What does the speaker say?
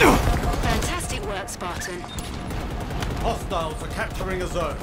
Fantastic work, Spartan. Hostiles are capturing a zone.